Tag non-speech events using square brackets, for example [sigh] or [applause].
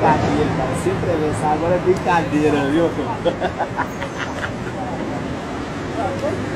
brincadeira, cara. Se atravessar é agora é brincadeira, viu? [laughs]